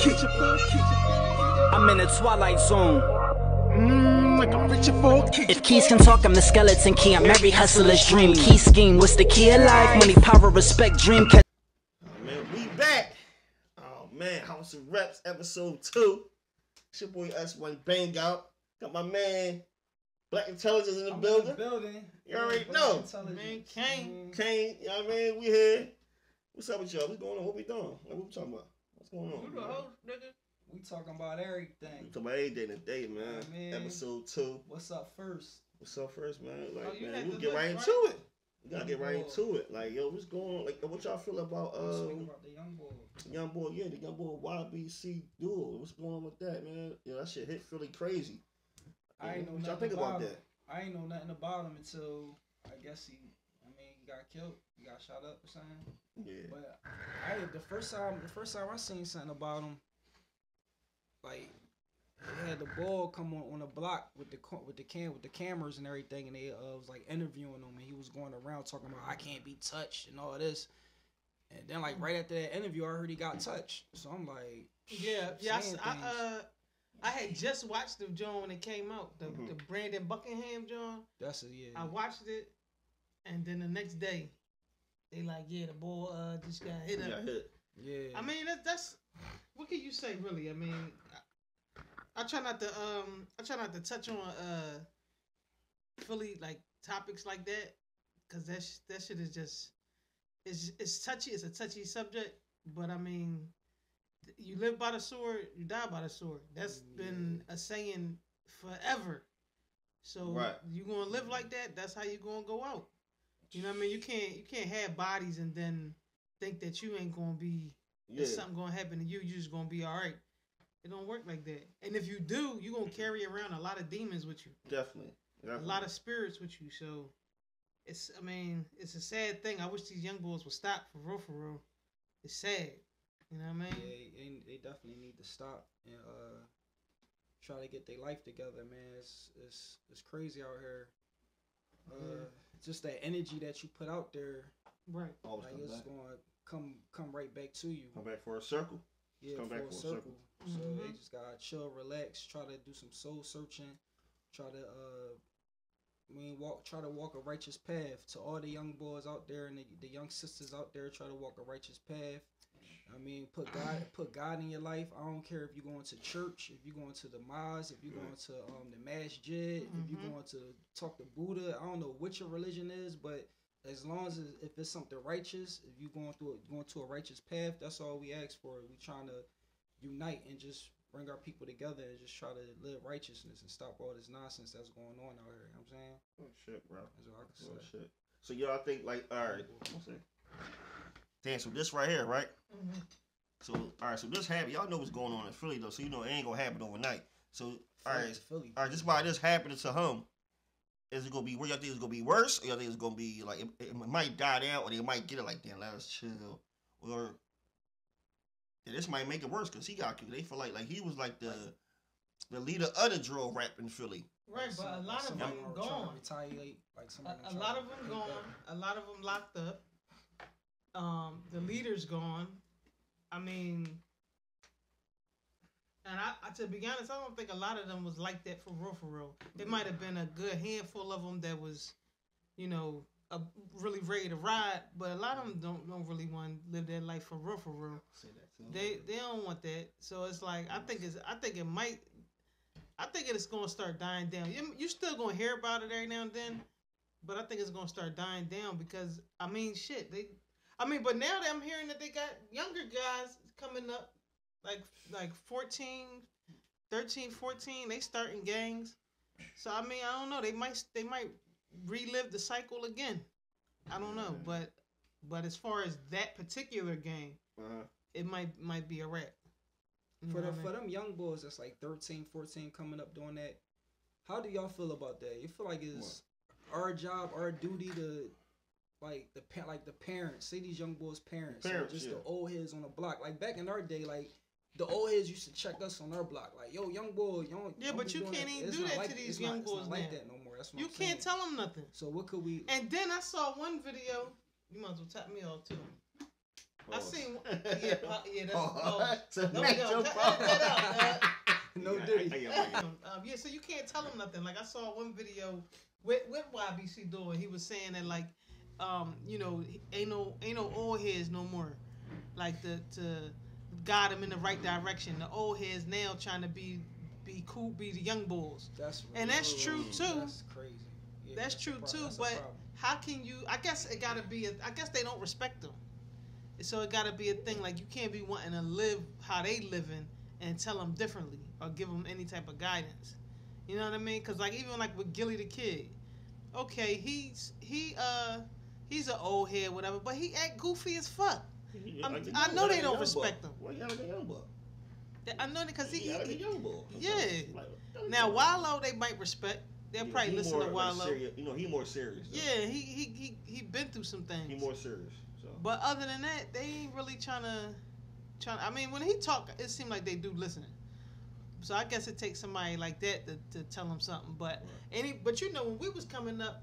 kid. I'm in the twilight zone. Mmm, like I'm reaching for a kid. If keys can talk, I'm the skeleton key. I'm every hustler's dream. Key scheme, what's the key of life? Money, power, respect, dream. Catch Oh, man, we back. Oh man, House of Reps episode two. It's your boy S1 Bang Out. Got my man Black Intelligence in the I'm building. In the building. You already Black know. Man, Kane. Kane, you know what I mean? We here. What's up with y'all? What's going on? What we doing? Like, what we talking about? What's going on? You the man? host, nigga. We talking about We everything. talking about every day today, man. Yeah, man. Episode two. What's up first? What's up first, man? Like, Oh, you man, we'll get list, right right? into it. We gotta get right Young into it. Like, yo, what's going on? Like, what y'all feel about uh speak about the young boy. young boy? Yeah, the young boy YBC duel. What's going on with that, man? Yeah, that shit hit Philly crazy. I ain't know what y'all nothing think about about that. I ain't know nothing about him until I guess he. I mean, he got killed. He got shot up or something. Yeah. But I the first time the first time I seen something about him, like they had the ball come on on the block with the co- with the cam with the cameras and everything, and they uh, was like interviewing him, and he was going around talking about I can't be touched and all this. And then like right after that interview, I heard he got touched. So I'm like, Yeah, yeah. I, saying s- I, things. uh, I had just watched the John when it came out, the, Mhm. the Brandon Buckingham John. that's a yeah. I watched it, and then the next day, they like, yeah, the boy uh just got hit He up. got hit. yeah. I mean, that's, that's what can you say, really? I mean, I, I try not to um, I try not to touch on uh, Philly like topics like that, cause that sh- that shit is just it's it's touchy. It's a touchy subject, but I mean, you live by the sword, you die by the sword. That's been a saying forever. So Right. you gonna live like that? That's how you gonna go out. You know what I mean? You can't you can't have bodies and then think that you ain't gonna be Yeah. if something gonna happen to you, you just gonna be all right. It don't work like that. And if you do, you gonna carry around a lot of demons with you, Definitely. Definitely. a lot of spirits with you. So it's, I mean, it's a sad thing. I wish these young boys would stop for real, for real. It's sad. You know what I mean? Yeah, they, they definitely need to stop and uh try to get their life together, man. It's it's it's crazy out here. Uh, just that energy that you put out there, Right. Always like it's back. gonna come come right back to you. Come back for a circle. Yeah, come for back for a full circle. circle. So they Mhm. just gotta chill, relax, try to do some soul searching, try to uh, I mean walk, try to walk a righteous path. To all the young boys out there and the, the young sisters out there, try to walk a righteous path. I mean, put God, put God in your life. I don't care if you're going to church, if you're going to the mosque, if you're going to um the masjid, if you're going to talk to Buddha. I don't know what your religion is, but as long as it, if it's something righteous, if you're going through a, going to a righteous path, that's all we ask for. We trying to unite and just bring our people together and just try to live righteousness and stop all this nonsense that's going on out here. You know what I'm saying? Oh shit, bro. That's what I can Oh say. shit. So y'all think like all right. What's it? Damn. So this right here, right? Mhm. So all right. So this happened. Y'all know what's going on in Philly though. So you know it ain't gonna happen overnight. So all right, Philly. all right, This why this happened to him. Is it gonna be where y'all think it's gonna be worse, or y'all think it's gonna be like it, it might die down, or they might get it like damn, let us chill, or yeah, this might make it worse because he got killed. They feel like like he was like the the leader of the drill rap in Philly. Right, Like but a lot like of them are trying to gone. Retaliate, like A, a lot of them gone. back- A lot of them locked up. Um, the leader's gone. I mean, and I, I, to be honest, I don't think a lot of them was like that for real, for real. It might have been a good handful of them that was, you know, uh, really ready to ride. But a lot of them don't don't really want to live their life for real, for real. They they don't want that. So it's like I think it's I think it might. I think it's gonna start dying down. You you still gonna hear about it every now and then, but I think it's gonna start dying down because I mean shit they. I mean, but now that I'm hearing that they got younger guys coming up, like like 14, 13, 14, they starting gangs. So I mean, I don't know. They might they might relive the cycle again. I don't know, but but as far as that particular game, Uh-huh. it might might be a wrap. You For know the, what I for them young boys that's like 13, 14 coming up doing that, how do y'all feel about that? You feel like it's our job, our duty to like the pa- like the parents, say these young boys' parents, Parents, just yeah. the old heads on the block. Like back in our day, like the old heads used to check us on our block, like yo, young boy, you don't. Yeah, but you can't even do not that to these not- young not boys like now. that no more. That's what You I'm can't tell them nothing. So what could we? And then I saw one video. You might as well tap me off too. I seen. Yeah, yeah, that's. Oh, Oh, no, no, pause. that out, No Yeah, Diddy. I- I- yeah, I- um, yeah, so you can't tell him nothing. Like I saw one video with with YBC doing. He was saying that like, um, you know, ain't no ain't no old heads no more. Like the to guide them in the right direction. The old heads now trying to be be cool, be the young bulls. That's And that's true too. That's crazy. Yeah, That's a true too. that's But how can you? I guess it gotta be. A, I guess they don't respect them. So it gotta be a thing. Like you can't be wanting to live how they living and tell them differently or give them any type of guidance. You know what I mean? Because like even like with Gillie da Kid, okay, he's he uh he's an old head whatever, but he act goofy as fuck. Like a I know they don't respect buck. him. He like a young buck. I know because he, He like he, young buck. yeah. Like, now Wallo they might respect. They'll Yeah, probably listen more, to like, Wallo. serious- You know, he more serious. though. yeah, he he he he been through some things. He more serious. So. But other than that, they ain't really trying to. Trying. I mean, when he talk, it seemed like they do listen. So I guess it takes somebody like that to, to tell them something. But any, but you know, when we was coming up,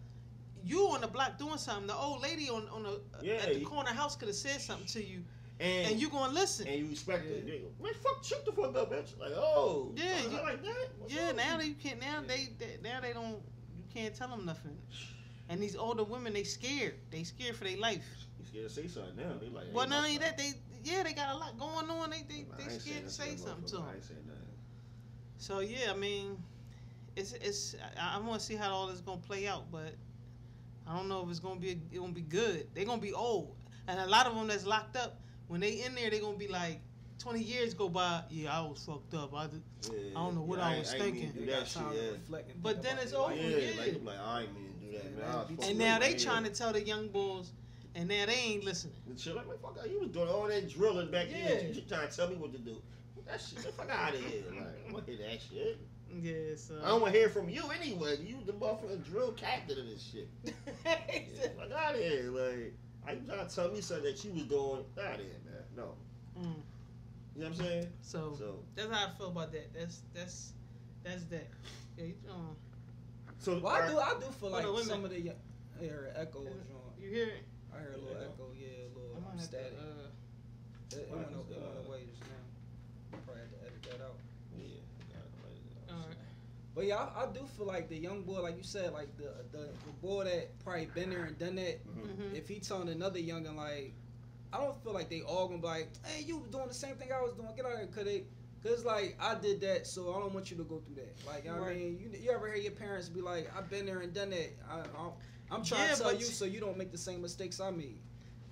you on the block doing something. The old lady on on the uh, Yeah, at the you- corner house could have said something to you, and, and you gonna listen. and you respect it. Yeah. You- Man, fuck, shoot the fuck up, bitch. Like, oh, Yeah, you- you like that? What's yeah, now they can't. Now Yeah. they, they now they don't. You can't tell them nothing. And these older women, they scared. They scared for their life. you? You scared to say something now? They like, Well, not only that, they yeah, they got a lot going on. They they, they scared to say something to them. I ain't nothing. So yeah, I mean, it's it's. I, I want to see how all this gonna play out, but I don't know if it's gonna be it gonna be good. They're gonna be old, and a lot of them that's locked up when they in there, they're gonna be like. 20 years go by, yeah, I was fucked up. I did, Yeah, I don't know what yeah, I ain't- was ain't mean to thinking. Do They that got shit, time to yeah. reflect But then it's over. Yeah, yeah. like, I'm like, I ain't mean to do that, Yeah, man. man, I was be fucked and now they man. trying to tell the young bulls, and now they ain't listening. And shit, like, man, fuck, you was doing all that drilling back Yeah. then. You trying to tell me what to do. That shit, the fuck out of here. Like, I want to hear that shit. Yeah, so. I don't want to hear from you anyway. You the motherfucking drill captain of this shit. Yeah, fuck out of here. Like, how you trying to tell me something that you was doing? Out of here, man. No. Mm. You know what I'm saying? So So, that's how I feel about that. That's that's that's that. Yeah, you, um, so Well, I do. I do feel like on, some of the young- I hear an echo. joint. you hear it? I hear a little Yeah. echo. Yeah, a little might have to, static. uh, It, it went, as it went well. away just now. Probably had to edit that out. Yeah. all right. But yeah, I, I do feel like the young boy, like you said, like the the, the boy that probably been there and done that. Mhm. If he telling another youngin like, I don't feel like they all gonna be like, hey, you was doing the same thing I was doing. Get out of here, cause they, cause like I did that, so I don't want you to go through that. Like you know what I mean, you, you ever hear your parents be like, I've been there and done that. I, I'm, I'm trying Yeah, to tell you so you don't make the same mistakes I made.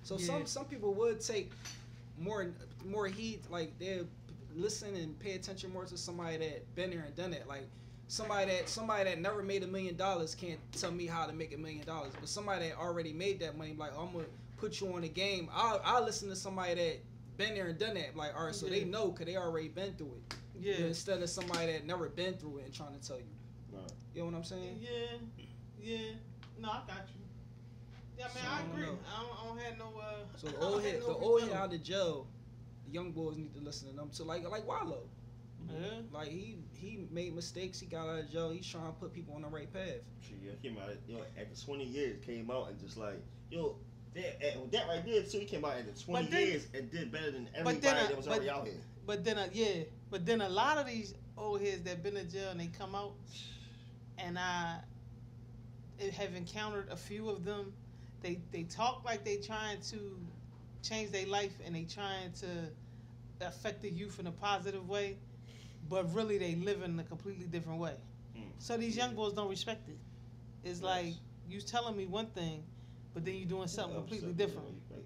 So Yeah. some some people would take more more heed, like they listen and pay attention more to somebody that been there and done that. Like somebody that somebody that never made a million dollars can't tell me how to make a million dollars. But somebody that already made that money, like I'm gonna put you on the game. I'll I'll listen to somebody that been there and done that. Like all right, so they know because they already been through it. Yeah. Instead of somebody that never been through it and trying to tell you. Right. You know what I'm saying? Yeah. Yeah. No, I got you. Yeah, man, So, I I don't agree. know. I don't, I don't have no. Uh, So I the old have head, no the old head out of jail, the young boys need to listen to them. So like like Wallo, Yeah. like he he made mistakes. He got out of jail. He's trying to put people on the right path. Shit, yeah, came out, yo, after 20 years, came out and just like, yo, that, that right there, too, he came out after 20 But then- years and did better than but everybody then, uh, that was but- already out here. But then, uh, yeah. But then a lot of these old heads that been in jail and they come out, and I have encountered a few of them. They they talk like they trying to change their life and they trying to affect the youth in a positive way, but really they live in a completely different way. Mm. So these young boys don't respect it. It's Yes. like you telling me one thing, but then you're doing something Yeah, completely something, different. yeah,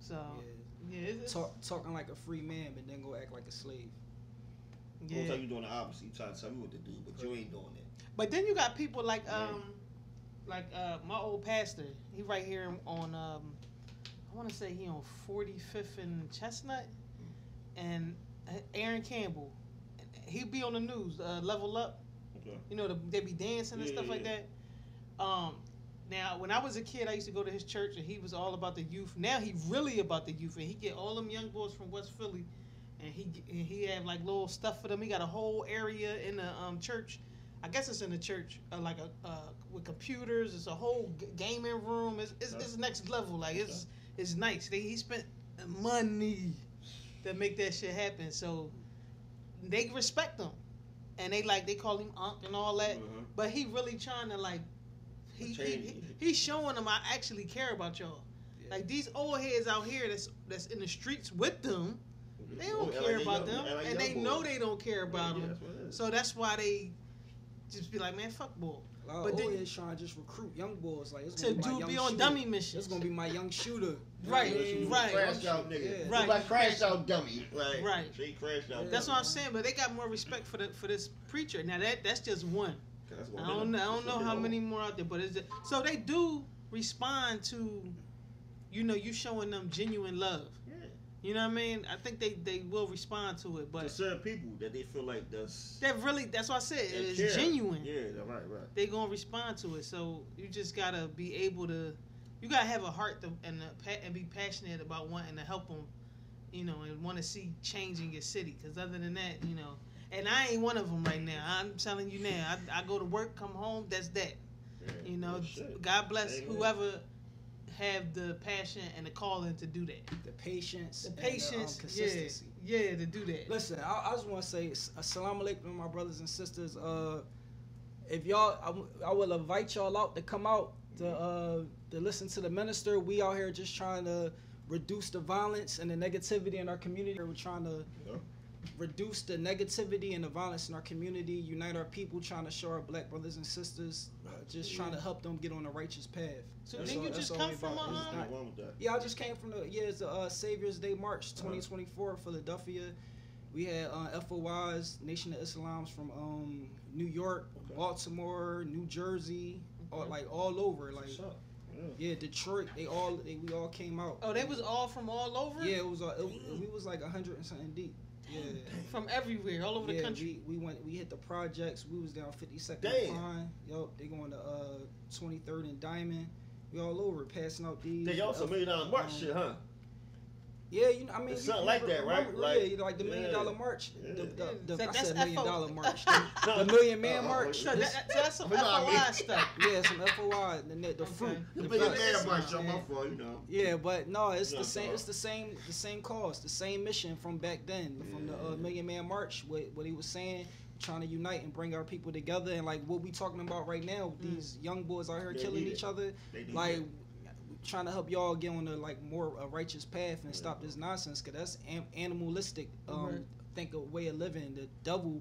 So Yeah. yeah, it's, it's- Talk, talking like a free man, but then go act like a slave. yeah. yeah. you doing the opposite. You trying to tell me what to do, but you ain't doing it. But then you got people like um like uh my old pastor. He right here on um I want to say he on 45th and Chestnut and uh, Aaron Campbell. He be on the news, uh, level up. Okay. You know, the, they be dancing and Yeah, stuff yeah, like yeah. that. Um now when I was a kid, I used to go to his church and he was all about the youth. Now he really about the youth and he get all them young boys from West Philly and he and he have like little stuff for them. He got a whole area in the um, church. I guess it's in the church, uh, like a uh, with computers. It's a whole g- gaming room. It's, it's, it's next level. Like it's it's nice. They, he spent money to make that shit happen. So they respect him, and they like they call him Unc and all that. Mhm. But he really trying to like, he, he, he he's showing them I actually care about y'all. Like these old heads out here that's that's in the streets with them, they don't Yeah, care like about young- them, yeah, like and they know they don't care about Yeah, them. that's what it is. So that's why they just be like, man, fuck bull. A But of then- old heads trying to just recruit young boys. Like it's To be, do be on shooter. dummy missions. It's gonna be my young shooter. Right, You know what I mean? right. Crash out nigga. Yeah. Right. Like crash out dummy. Right. Right. Straight crash out. That's what I'm saying. But they got more respect for the for this preacher. Now that that's just one. That's I don't know. I don't know how many more out there, but it's so they do respond to, you know, you showing them genuine love. Yeah. You know what I mean? I think they they will respond to it, To but certain people that they feel like that's. that really that's what I said. It's care. genuine. Yeah. Right. Right. They gonna respond to it. So you just gotta be able to, you gotta have a heart to, and a, and be passionate about wanting to help them, you know, and want to see change in your city. Because other than that, you know, and I ain't one of them right now. I'm telling you now. I, I go to work, come home. That's that. Yeah. You know, shit. God bless here. whoever have the passion and the calling to do that. The patience. The and patience, um, yeah, consistency. yeah, to do that. Listen, I, I just want to say, assalamu alaikum, my brothers and sisters. Uh, if y'all, I, w- I will invite y'all out to come out to uh, to listen to the minister. We out here just trying to reduce the violence and the negativity in our community. We're trying to Yeah. Reduce the negativity and the violence in our community, unite our people, trying to show our black brothers and sisters, uh, just trying to help them get on the righteous path. So That's didn't all- you that's just all come from a, um, not- Nothing wrong with that. yeah, I just came from the yeah, it's the uh, Savior's Day March 2024, Philadelphia. We had uh, FOIs, Nation of Islams from um, New York, Okay. Baltimore, New Jersey, all, like all over. Like What's? Yeah. yeah, Detroit. They all they, we all came out. Oh, they was all from all over. yeah, it was uh, it, we was like a hundred and something deep. Yeah. from everywhere, all over the country. We, we went we hit the projects. We was down 52nd Damn. Pine. Yup, they going to uh 23rd and Diamond. We all over passing out these. They also uh, million dollar mark um, shit, huh? Yeah, you know, I mean, It's you- something you like that, right? remember- Like- yeah, you know, like the million yeah. dollar march, Yeah. the, the, So I that's said million FO. dollar march, the, the million man Uh-oh. march. So, that, so that's some You I FOI mean? stuff. yeah, some FOI, the the Okay. fruit, The the million man march, Yeah. on my fault, you know. Yeah, but no, it's Yeah, the same. It's the same. The same cause, the same mission from back then, from the uh, Million Man March. What what he was saying, trying to unite and bring our people together, and like what we talking about right now, Mm. these young boys out here They killing each it. other, They like it. Trying to help y'all get on a like more a righteous path and stop this nonsense, cause that's am- animalistic. Um, Right. think a way of living. The devil.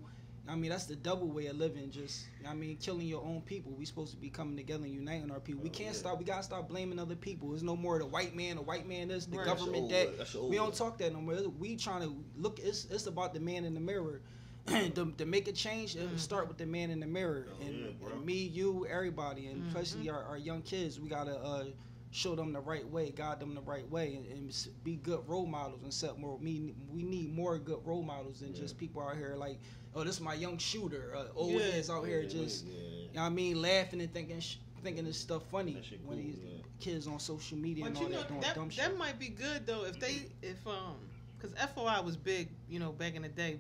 I mean, that's the double way of living. Just, I mean, killing your own people. We supposed to be coming together and uniting our people. we Oh, can't yeah. stop. We gotta stop blaming other people. There's no more the white man, the white man this, the Right. Government old that. That's We don't talk that no more. We trying to look. It's it's about the man in the mirror. to, to make a change, it Mhm. start with the man in the mirror, Oh, and, yeah, and me, you, everybody, and Mhm. especially our, our young kids. We gotta uh, show them the right way, guide them the right way, and, and be good role models and set more. Me, we need more good role models than just people out here like, oh, this is my young shooter. Uh, old Yeah. heads out here Yeah, just, yeah. you know what I mean, laughing and thinking sh- thinking this stuff funny That shit when these yeah. kids on social media But and you all know that doing that dumb that might be good though if they if um because FOI was big you know back in the day,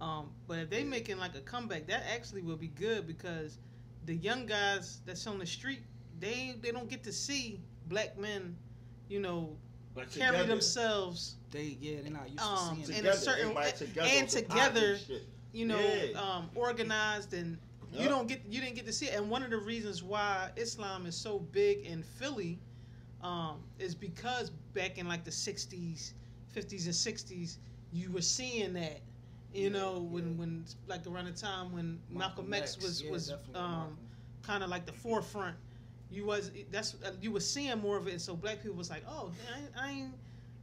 um but if they making like a comeback that actually will be good because the young guys that's on the street they they don't get to see black men, you know, Like carry together. themselves They yeah, they're not used Um, to seeing in a certain- everybody together and together, you know, Yeah. um, organized and you don't get you didn't get to see it. And one of the reasons why Islam is so big in Philly um, is because back in like the '60s, '50s, and '60s, you were seeing that. You Yeah, know, when yeah. when like around the time when Malcolm, X was yeah, was um, kind of like the forefront. You was that's uh, you were seeing more of it, and so black people was like, oh, I, ain't- I ain't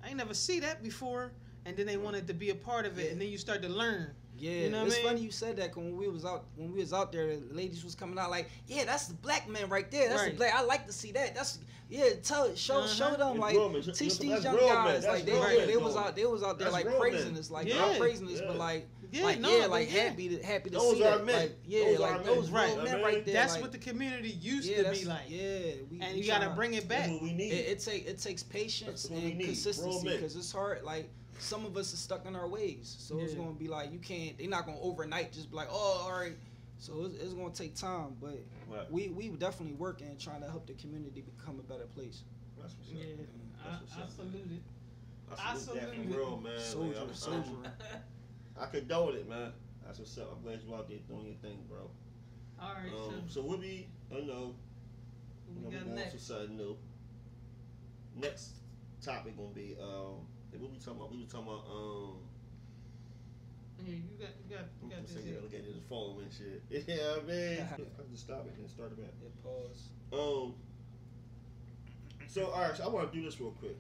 I ain't never see that before, and then they wanted to be a part of it, Yeah. and then you start to learn. Yeah, You know what it's I mean? funny you said that 'cause when we was out when we was out there, the ladies was coming out like, yeah, that's the black man right there. That's Right. the black. I like to see that. That's yeah. Tell show Uh-huh. show them It's like real teach these young guys like they real they was out they was out there That's like real praising men. us like Yeah. not praising us Yeah. but like Yeah, like no, yeah like yeah. happy to happy to Those see are that men. like yeah Those like are those real Right. men right there. That's like, what the community used yeah, to be like, Yeah, we, and we you got to tryna- bring it That's back. what we need. it, it take it takes patience That's what we and consistency because it's hard. Like some of us are stuck in our ways, so it's gonna be like you can't. They're not gonna overnight just be like, oh, all right. So it's, it's gonna take time, but Right. we we definitely working trying to help the community become a better place. That's what's up. Yeah, That's I, what's I up, salute it. I salute that for real, man. Soldier, I'm- soldier. I condone it, man. That's what's up. I'm glad you out there doing your thing, bro. All right, Um, so so we'll be, I know, what you we know, got we going to next. something new. Next topic gonna be um, what we talking about? We were talking about um, Here, you got, you got, you got I'm this saying, here. look at his phone and shit. Yeah, I mean, I can just stop it and start it back. It pause. Um. So all right, so I want to do this real quick.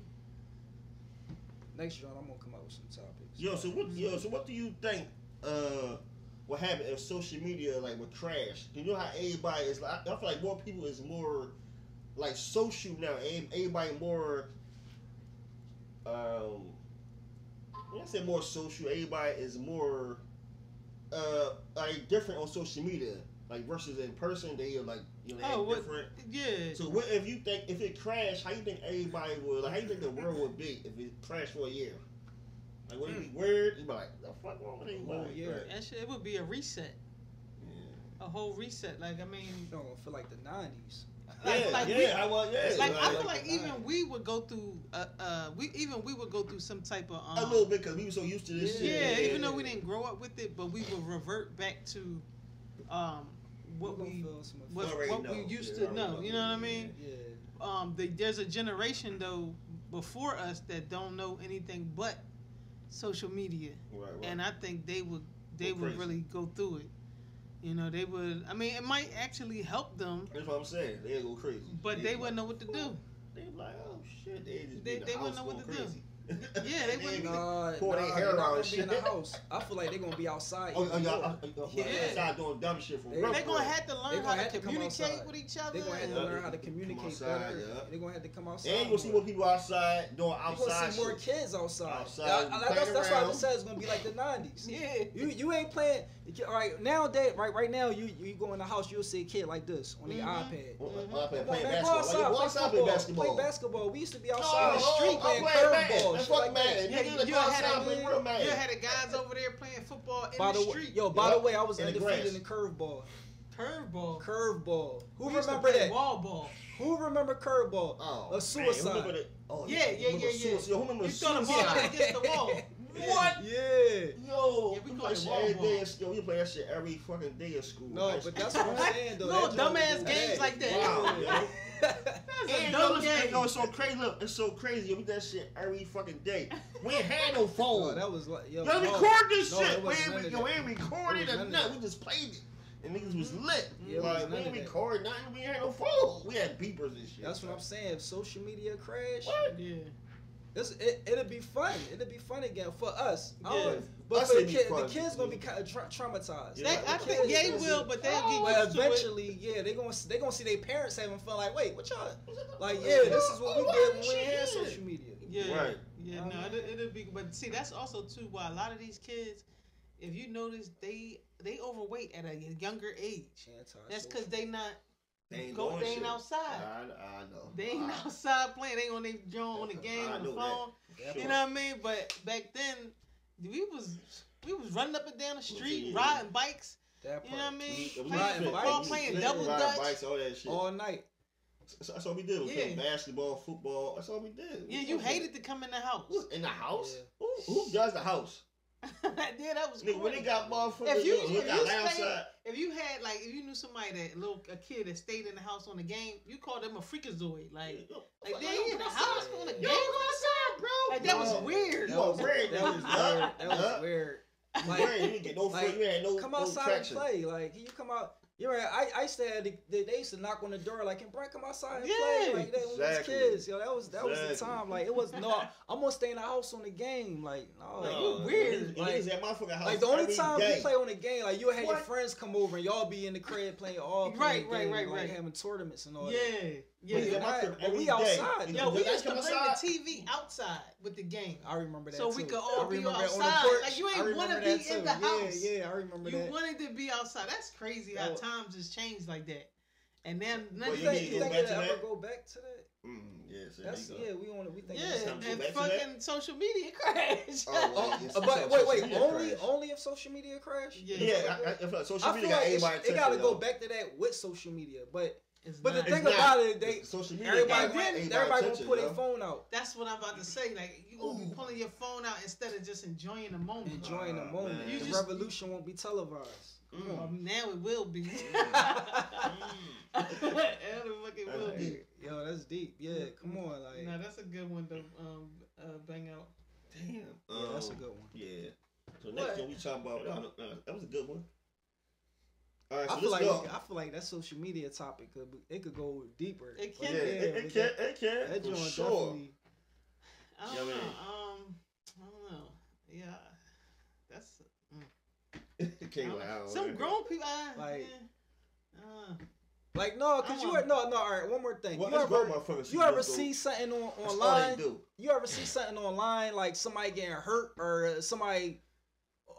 Next, John, I'm gonna come out with some topics. Yo, so what? Yo, so what do you think? Uh, what happened if social media like would crash? You know how everybody is like. I feel like more people is more like social now. Ev- Everybody more. Um, when I say more social, everybody is more. Uh, like different on social media, like versus in person. They are like you know Oh, what- different. Yeah. So what if you think if it crashed? How you think everybody would? Like, how you think the world would be if it crashed for a year? Like would it be weird? You be like, the fuck wrong with everybody? whole year. Right. that shit, it would be a reset, Yeah. a whole reset. Like I mean, You know, for like the '90s. like, yeah, like yeah, we, I want, yeah. like I feel like the even we would go through, uh, uh, we even we would go through some type of um, a little bit because we were so used to this Yeah, shit. even though we didn't grow up with it, but we would revert back to um, what we what, what know. we used Yeah, to know. already You know. know what I mean? Yeah. Um, the, there's a generation though before us that don't know anything but social media, Right, right. and I think they would they Go would crazy. really go through it. You know, they would. I mean, it might actually help them, That's what I'm saying. They go crazy. but they be wouldn't like, know what to do. They be like, oh shit, they just They- be in the they house wouldn't know what going to do. Crazy. Yeah, they wouldn't- be- Nah, pour nah, their hair out gonna and be in the house. I feel like they're gonna be outside. Oh, oh, even y'all, oh, oh, Yeah. yeah. outside doing dumb shit for They- real. They're gonna have to learn how to to communicate with each other. They're gonna have to learn how to communicate outside, better. yeah. They're gonna have to come outside. And you gonna see more. more people outside doing You're outside gonna see more kids outside. Outside, Yeah, I- I- that's, that's why I around. just said it's gonna be like the '90s. Yeah. You you ain't playing. All right, nowadays, right right now, you you go in the house, you'll see a kid like this on the Mhm. iPad. Well, Mhm. I play- playing basketball. outside, play outside, football, play basketball. play basketball. We used to be outside in the street playing play curveball, Let's shit fuck like that. Madden. Yeah, Nigga, you, you had a, play real you had the guys over there playing football in By the, the way, yo, by Yup. the way, I was In undefeated grass. in curveball. curveball. Curveball. Who We used to remember play that? Wall ball. Who remember curveball? Oh, A man, suicide. who remember? Oh, Yeah, yeah, yeah, yeah. suicide? Yo, who remember You throw the ball suicide? against the wall. What? Yeah. Yo, Yeah, we we play it shit wall every ball. day. in school. We play that shit every fucking day at school. No, High but that's what I'm saying though. Little dumbass games like that. Wow, yo. That's a And yo, dumb listen, game. yo, it's so crazy. Look, it's so crazy. Yo, we did that shit every fucking day. We ain't had no phone. that was like yo. Yo, no. record this No, shit. We wasn't ain't, none re- of yo, we ain't recorded It or nothing. We just played it. And niggas was mm-hmm. lit. Yeah, it was like, we of ain't that. record nothing. We ain't had no phone. We had beepers and shit. That's what I'm saying. If social media crash, What? Yeah. It's, it, it'll be fun. It'll be fun again for us. Yeah. But Us for the it'd kid, the fun. kids gonna be kind of tra- traumatized. Yeah. They, Like, I the think they will, but they'll Oh, get But used to it. eventually, yeah, they gonna they gonna see their parents having fun. Like, wait, what y'all? Like, yeah, this is what we did when we had social media. Yeah. Right. Yeah, Um, no, it'll, it'll be. But see, that's also too why a lot of these kids, if you notice, they they overweight at a younger age. That's because they not They ain't go. doing They ain't shit. outside. I, I know. They ain't I- outside playing. They on their joint on the game on the phone. Sure. You know what I mean? But back then, we was we was running up and down the street, Yeah. riding bikes. That You know what I mean? We- we Playing football, bikes, playing double riding dutch. bikes, all that shit. all night. That's all we did. We Yeah. played basketball, football. That's all we did. Yeah, you hated to come in the house. In the house? Yeah. Who, who does the house? yeah, that was Nigga, cool. when they got motherfuckers, If you- we if got outside. Stayed- If you had like, if you knew somebody that little a kid that stayed in the house on the game, you called them a freakazoid. Like, Yo, like fuck, they in the house on the Yo, game. go outside, bro. Like that was weird. You That was, weird. that was weird. That was weird. You Like. You didn't get no like, free. You had no come no outside traction. and play. Like, can you come out. You're right. I, I used to have the, they, they used to knock on the door like, "Can Brian come outside and Yeah. play?" Like that when we was kids. Yo, that was that was the time. Like it was no. I'm gonna stay in the house on the game. Like no, like, No, you weird. niggas- Like, niggas at my fucking house like the only every time day. we play on the game, like you had have your friends come over and y'all be in the crib playing all Right, playing right, games, right, like right. having tournaments and all Yeah, that. Yeah. Niggas at my Right, crib every we day. outside. Niggas Yo, we like, used to come bring outside. the TV outside with the game. I remember that So too. we could I all be remember on the outside. porch. Like, you ain't wanna that be in the house. Yeah, yeah, I remember You that. You wanted to be outside. That's crazy how Yo. times has changed like that. And then none Well, you you think, need you to think it'll to ever go back to that? Mm, yeah, so That's you yeah. We want to. We think. Yeah, that's Time and, and back to that? fucking social media crash. Oh, well, yes, uh, yes, but wait, wait. Only, crash. only if social media crash. Yeah. Yeah, I, I, I feel like social I media feel got like it, everybody. it got to go back to that with social media, but It's But the thing not. about it, they social media. everybody, got then everybody everybody gonna attention, put their phone out, That's what I'm about to say. Like you gonna be pulling your phone out instead of just enjoying the moment. enjoying the moment. man. You the just- revolution won't be televised. Mm. Um, now it will be. Mm. Hell, the fuck it will be. deep. Yo, that's deep. Yeah, come on, like Nah, that's a good one to um uh, bang out. Damn. yeah, that's a Um, good one. Yeah. So next What? one we talk about. No, no, no, that was a good one. All right, so I feel like go. I feel like that social media topic could be, it could go deeper. It can. yeah, it, it but can, that- it can, That for joint sure. definitely. I don't man. know. Um, I don't know. Yeah, that's it came I don't- out. some grown people. Uh, Like- yeah. uh, Like no, cause you want- are, no no. All right, one more thing. Well, you ever you ever see something on online? do. You ever see something online like somebody getting hurt or somebody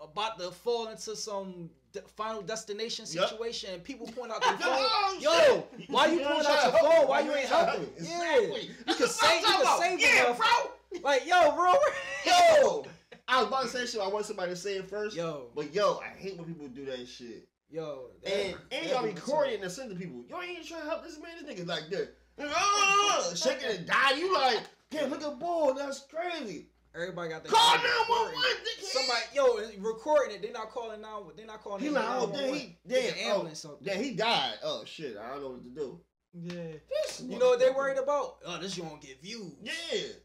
about to fall into some de- final destination Yep. situation and people point out their phone? Oh, Yo, shit. why you pulling out your phone? Why you ain't helping? help me? Yeah. Exactly. You can save- you can save it, Yeah, bro. Like yo, bro. Yo, I was about to say shit. I want somebody to say it first. Yo, But yo, I hate when people do that shit. yo. that- And and y'all recording and sending people. Y'all ain't trying to help this man. This nigga like that. Ah, shaking and die. You like, damn, look at bull. That's crazy. Everybody got their Call phone nine one recording. one. nigga. Somebody, yo, recording it. They're not calling now. They're not calling. He like, oh, 911. damn, he, Get damn, the oh, ambulance out there. damn, he died. Oh shit, I don't know what to do. yeah. This You know what they worried about? Oh, this gonna get views. Yeah,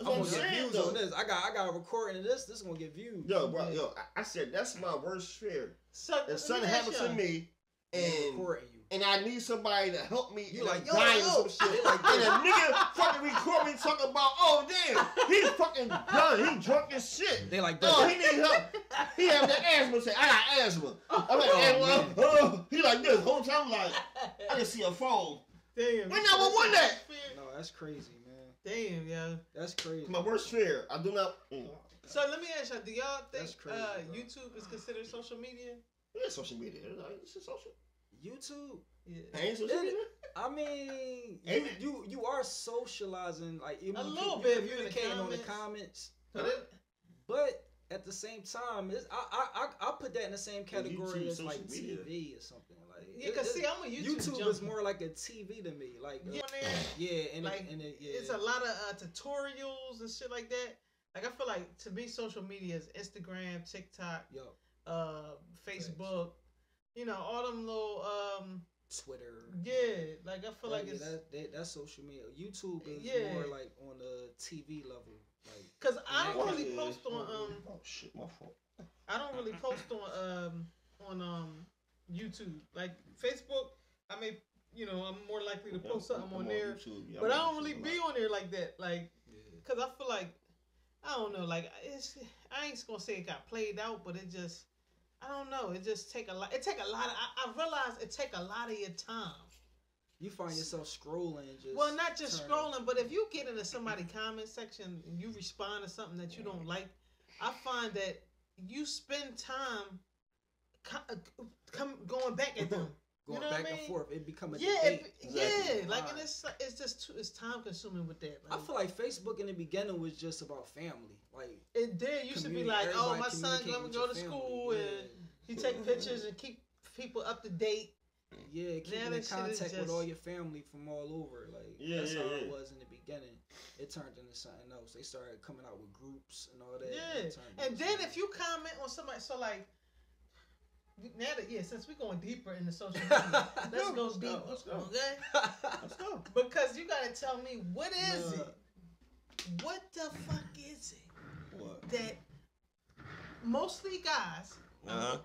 I'm gonna get saying views though. on this. I got I got a recording of this. This is gonna get views. Yo, bro, yo, I, I said that's my worst fear. So If something happens to me and recording you. And I need somebody to help me, You and like, I'm yo, dying yo. some shit, like and a nigga fucking record me talking about, oh damn, he's fucking done, he drunk as shit. They like Oh, he need help. He have the asthma. Say, I got asthma. I'm like, Oh, asthma. Oh, he like this whole time. Like, I just see a phone. Damn. We never won that. No, that's crazy, man. Damn, yo. That's crazy. My worst fear. I do not. Mm. So let me ask y'all: Do y'all think crazy, uh. YouTube is considered social media? Yeah, social media. It's like, It's social. YouTube. Yeah. Ain't social media. I mean, you, you you are socializing like you, A you little you bit if you're the communicating on the comments. But at the same time, I I I put that in the same category as like media. TV or something. Like yeah, it- cause see, I'm a YouTube. YouTube junkie. is more like a TV to me. Like uh, Yeah, yeah, and Like, and it, yeah. It's a lot of uh, tutorials and shit like that. Like I feel like to me, social media is Instagram, TikTok, yo uh, Facebook. You know, all them little um, Twitter. yeah. Like I feel like yeah, it's that, that, that's social media. YouTube is Yeah. more like on the TV level. Like because I don't really Yeah. post on um, Oh shit, my fault. I don't really post on um on um YouTube. Like Facebook, I may you know I'm more likely to post something I'm on there, Yeah, but I'm I on don't really be on there like that. Like yeah. Cause I feel like I don't know, like it's I ain't gonna say it got played out, but it just I don't know. It just take a lot. It take a lot. Of, I, I realize it take a lot of your time. You find yourself scrolling. Just well, not just turning. scrolling, but if you get into somebody comment section and you respond to something that you don't like, I find that you spend time co- uh, come going back at them. You going know back I and forth. It become a yeah, debate. it- yeah, like Right. and it's it's just too, it's time consuming with that. I feel like Facebook in the beginning was just about family. Like it did used to be like, oh, my son communicating gonna go to family. school yeah. and you take pictures and keep people up to date. Yeah, keeping Now in that shit is contact with all your family from all over. Like Yeah, that's yeah, how it was in the beginning. It turned into something else. They started coming out with groups and all that. Yeah, it turned and then if you comment on somebody, so like now that yeah, since we're going deeper into social media, let's go, go let's go, deeper, let's go. okay? Let's go. Because you gotta tell me what is Nah. it? What the fuck is it What? that mostly guys? Uh huh.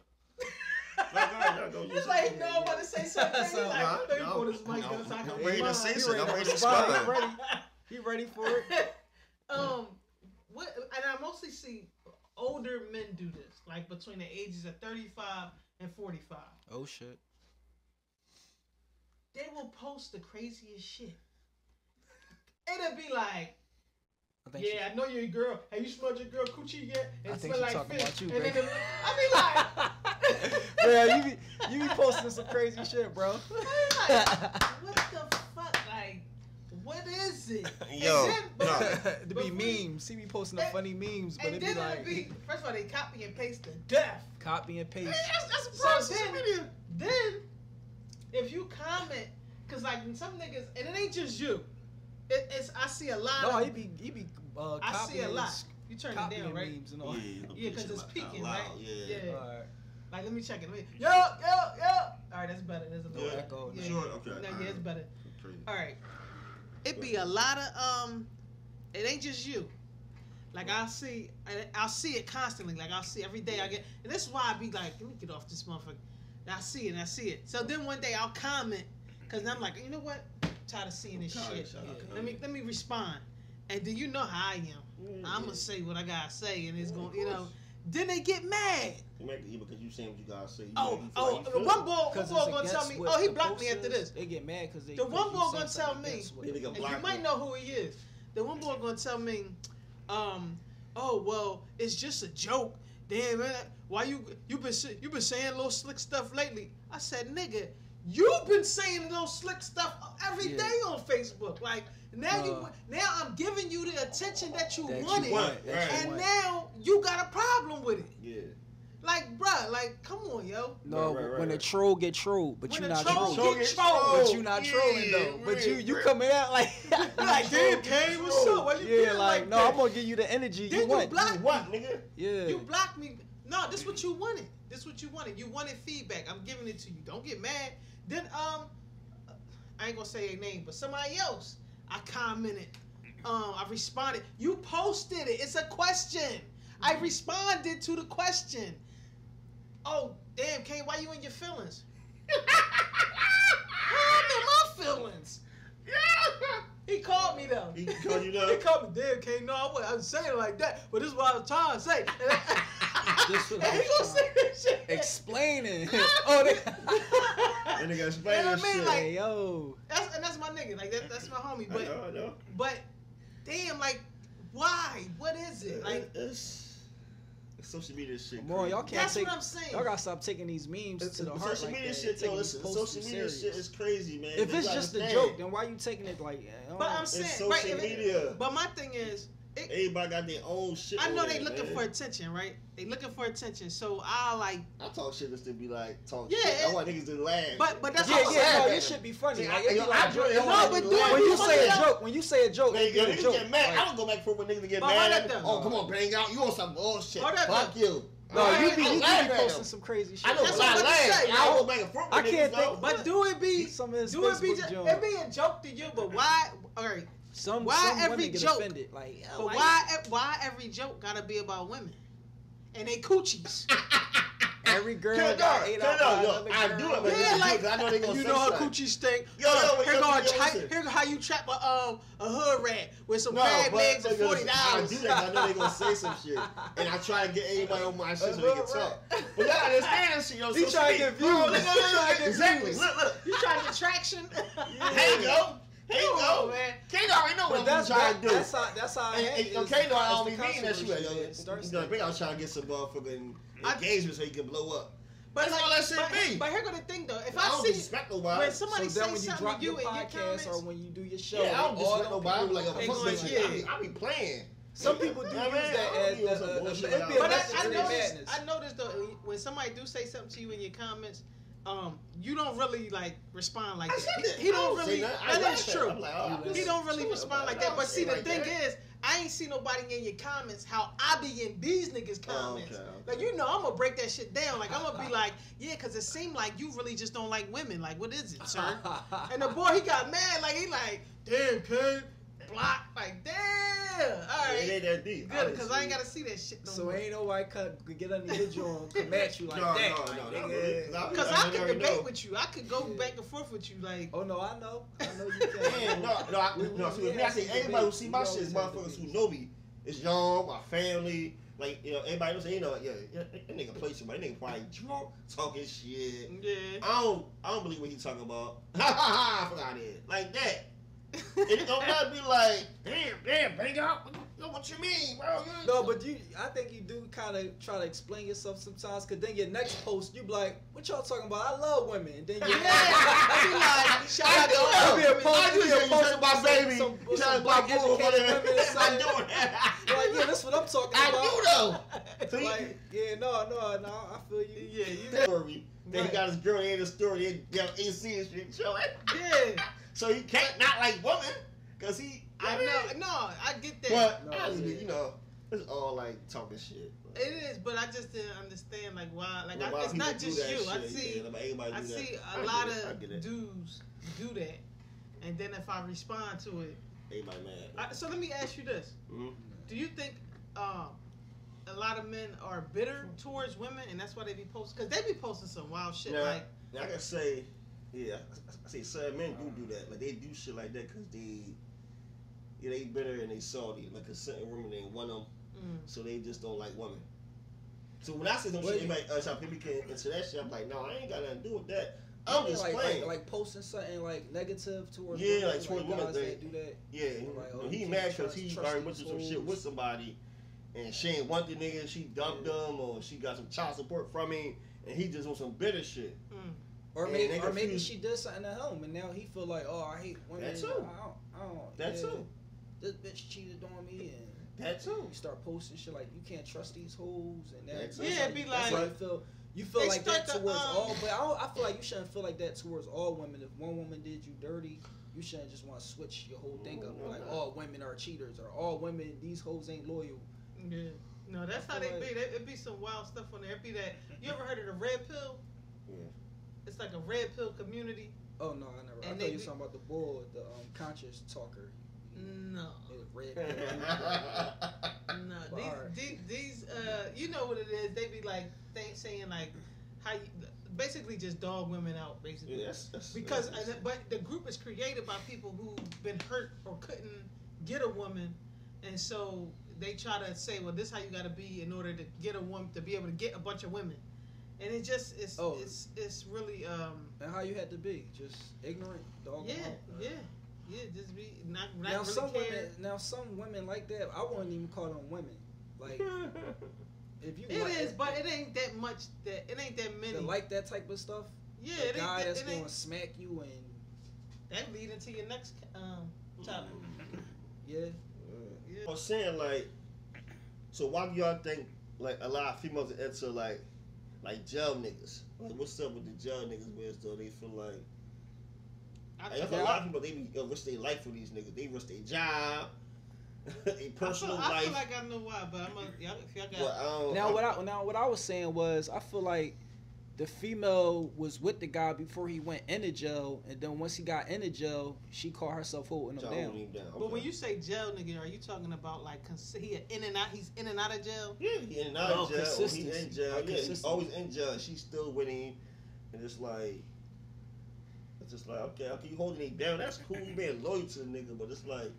No, go, go, go. It's like he know I'm about to say something. He's So, like, nah, let no, this mic no, down I can I'm read ready to mine. say He something. I'm ready ready to respond. respond. He ready for it. um, what? And I mostly see older men do this, like between the ages of 35 and 45. Oh shit. They will post the craziest shit. It'll be like, I yeah, I know you're a girl. Have you smelled your girl coochie yet? I It think smell like talking fish. about you, and then the, I be like, Bro, you be you be posting some crazy shit, bro. I be like, what the what is it? Yo, then, but, to be memes. See me posting the And- funny memes, but and it be like it'll be, first of all, they copy and paste to death. copy and paste. That's, that's a So problem. then- Social media. Then, if you comment cause like some niggas, and it ain't just you. It, it's I see a lot. No, of, he be he be uh, I see a copying lot. You turn it copying down, right? memes and all. Yeah, 'cause it's peaking, right? Yeah. Yeah. All right. Like, let me check it. Let me, yo, yo, yo. All right, that's better. There's a little Yeah. Echo. Yeah. Sure, okay. No, yeah, it's better. All right. It be a lot of um. It ain't just you. Like I'll see, I- I'll see it constantly. Like I'll see every day. I get, and this is why I be like, let me get off this motherfucker. And I see it, and I see it. So then one day I'll comment, cause I'm like, you know what? I'm tired of seeing this shit. to Let me let me respond. And do you know how I am. I'm gonna say what I gotta say, and it's Yeah, gonna, you know. Course. Then they get mad. You make it because you saying what you gotta say. You Oh, make it feel oh, the one it. boy, one Because boy gonna tell me, oh, he blocked me after this. They get mad because they. The one you boy gonna tell me- against what- Yeah, they gonna And you might know who he is. The one boy gonna tell me, um, oh well, it's just a joke. Damn man, why you you been you been saying little slick stuff lately? I said, nigga, you've been saying little slick stuff every day Yeah. on Facebook. Like now you Uh, now I'm giving you the attention that you that you wanted, want, that you right. and want. now you got a problem with it. Yeah. Like, bruh, like, come on, yo. No, Right, right, right, when a right. troll get trolled, but When you not troll trolling. get get trolled. But you not Yeah, trolling though. But you you right. coming out like Like, damn, Kane, what's up? Why you yeah, feeling like, like no, that? I'm gonna give you the energy Then you you want. block You what, nigga? yeah. You blocked me. No, this what you wanted. This what you wanted. You wanted feedback. I'm giving it to you. Don't get mad. Then um, I ain't gonna say a name, but somebody else. I commented. Um, I responded. You posted it. It's a question. I responded to the question. Oh damn, Kane, why you in your feelings? I'm in my feelings. He called me though. He called you though. He called me, damn, Kane. No, I wasn't, I was saying it like that, but this is what I was trying to say. And he gonna say that shit. Explaining. oh, they. That nigga explain You know what I mean? shit. Like- hey yo. That's and that's my nigga. Like that, that's my homie. I But know, I know. but damn, like why? What is it? Like it's social media shit. More, crazy. y'all can't that's take. what I'm saying. Y'all gotta stop taking these memes It's- to the it's heart social like media that. shit, taking yo. these Listen, social media serious. shit is crazy, man. If it's, it's just a joke, then why you taking it like? I but know. I'm saying, social right? if it- But my thing is, it, Everybody got their own shit. I know they there, looking man. for attention, right? They looking for attention. So I like, I talk shit just to be like talk Yeah, shit. I want niggas to laugh. but but that's yeah, what I'm yeah, saying. no, it should be funny. See, Like, I- it be yo, like I joke- do it. No, but do do it. it when you say a joke, when you say a joke, Man, it yo, be a joke. get mad. Like, I don't go back for when niggas get But mad. up at me. Oh, come on, bang out. You on some bullshit. Hold up Fuck you. no, I you ain't- be I you laugh be at posting some crazy shit. I know, That's but I what I'm about to laugh. say, I yo. don't go back and forth I can't think- But do it be Some of his do it be just, it be a joke to you? But why? All right. Some Why some every women get joke- offended. Like, yo, But why? why e- why every joke gotta be about women and they coochies? Every girl Kill got dog, ate kill out dog, by yo, another I do it, but Yeah, like I know they gonna you say know her something. coochie stink. Yo, yo, here yo, go a yo, chi- here go how you trap a um a hood rat with some No, crab legs and niggas, forty I dollars. do that 'cause I know they gonna say some shit, and I try to get everybody on my shit so they can talk. But y'all understand this shit, yo. He social trying to get views. Look, look, He look, trying to get Exactly. Look, look. You trying to get traction? Here you go. Here you go. man. Kane already know But what that's I'm trying that, to do. that's how that's how. And, had and, it, and is- Kane I only the mean that shit. controversy Yo, that you know, that. bring out trying to get some motherfucking engagement so he can blow up. But That's all that shit but, be. But here go the thing though. If I I, don't see disrespect nobody. when somebody so then say when you something drop to you in your podcast comments, or when you do your show, yeah, I don't disrespect nobody. I'm like, will I'm They fucking going, yeah. I be, playing. Some people do Yeah, use man, that as don't be on the, some the, bullshit the, it'd be a But I, I noticed. I noticed though when somebody do say something to you in your comments, um, you don't really like respond like that. He, he don't don't really. That laugh is at true. like, oh, He don't really respond like that. But see, the thing is, I ain't see nobody in your comments how I be in these niggas' Oh, comments. okay, okay. Like you know, I'm gonna break that shit down. Like I'm gonna be like, yeah, because it seemed like you really just don't like women. Like what is it, sir? and the boy he got mad. Like he like, damn, kid, block. Like damn. All Yeah, it ain't that deep. Good, because I ain't gotta see that shit no so more. ain't nobody could get under your joint come at you like No, that. no, like, no, no, nigga. no, Cause I I already could debate know. with you. I could go Yeah. back and forth with you. Like, Oh no, I know. I know you can. Man, no, no, I, We- no. we- See, we with me, I have think some everybody who see my shit is motherfuckers who know me. It's young, my family. Like, you know, everybody knows, you know, yeah, yeah, that nigga play somebody. That nigga probably drunk, talking shit. yeah. I don't, I don't believe what he talking about. Ha ha ha! I forgot it. Like that. It don't gotta be like, damn, damn, bring out. What, you mean, bro? No, but you, I think you do kind of try to explain yourself sometimes, cause then your next post, you be like, "What y'all talking about? I love women." And then you, Yeah, I be like, shout I out do to. Be a post- I do be a post about with some- baby. some- some black educated women I do it. like, yeah, that's what I'm talking I about. do though. So like, yeah, no, no, no. I feel you. Yeah, you story. Then he got his girl in the story. They got AC and shit chilling. yeah. So he can't not like woman, cause he. I mean, know, no, I get that. But No, honestly, yeah. you know, it's all like talking shit. It is, but I just didn't understand like why. Like Well, I, why it's not just that you. I see, yeah, like, I do that. see I a lot of dudes do that, and then if I respond to it, Everybody mad. I, so let me ask you this: Mhm. Do you think um, a lot of men are bitter towards women, and that's why they be posting? Because they be posting some wild shit. Now, like, now I can say, yeah, I, I say some men do do that. Like they do shit like that because they, yeah, they bitter and they salty. Like a certain women they want them, mm, so they just don't like women. So when I say some Wait. shit, everybody, uh, some people get into that shit. I'm like, no, I ain't got nothing to do with that. I'm Yeah, just like, playing. like like posting something like negative towards Yeah, women, like towards women, guys they- that do that. Yeah, Like, oh, he you mad because he trust already went these through some shit with somebody, and she ain't want the nigga. She dumped Yeah. him, or she got some child support from him, and he just on some bitter shit. mm. Or maybe, or maybe she did something at home, and now he feel like, oh, I hate women. That too. I don't, I don't, That yeah, too. This bitch cheated on me, and That too. you start posting shit like you can't trust these hoes, and that, That's that's. Yeah, how it'd be you- that's like- how you feel. You feel like that start to, towards um, all, but I, I feel like you shouldn't feel like that towards all women. If one woman did you dirty, you shouldn't just want to switch your whole thing up. No, Like all women are cheaters, or all women these hoes ain't loyal. Yeah. No, that's how they feel be. like- There- It be some wild stuff on there. It be that. You ever heard of the red pill? Yeah. It's like a red pill community. Oh no, I never. I And thought they you was be- talking about the bull, the um, conscious talker. No. The red. No, these, these, these, uh, you know what it is. They be like, they saying like, how you, basically just dog women out, basically. Yeah, that's, that's, Because, that's, and- but the group is created by people who've been hurt or couldn't get a woman, and so they try to say, well, this is how you got to be in order to get a woman to be able to get a bunch of women, and it just it's Oh. it's it's really um And how you had to be, just ignorant, dog. yeah them yeah yeah just be not not Now really some care. women, now some women like that. I wouldn't even call them women. Like if you It like, is, but it ain't that much. That it ain't that many. like that type of stuff. yeah, a it ain't guy that, that's it gonna ain't, smack you and that lead into your next um topic. yeah. Yeah. I was saying like, so why do y'all think like a lot of females are into like, like jail niggas? Like, what's up with the jail niggas? Where as though they feel like, I, like, feel a lot of people they be uh, risk their life for these niggas. They risk their job, their I feel, personal I feel like I know why, but I'm a, y'all, if y'all got But I Now I- what I now what I was saying was I feel like the female was with the guy before he went into jail, and then once he got into jail, she caught herself holding him John down. holding him down. But when you say jail nigga, are you talking about like cons- he in and out? He's in and out of jail. Yeah, he in and out Oh, of jail. Oh, he in jail. Like yeah, he's always in jail. She's still with him, and it's like, it's just like okay, okay, you holding him down. That's cool, you being loyal to the nigga, but it's like.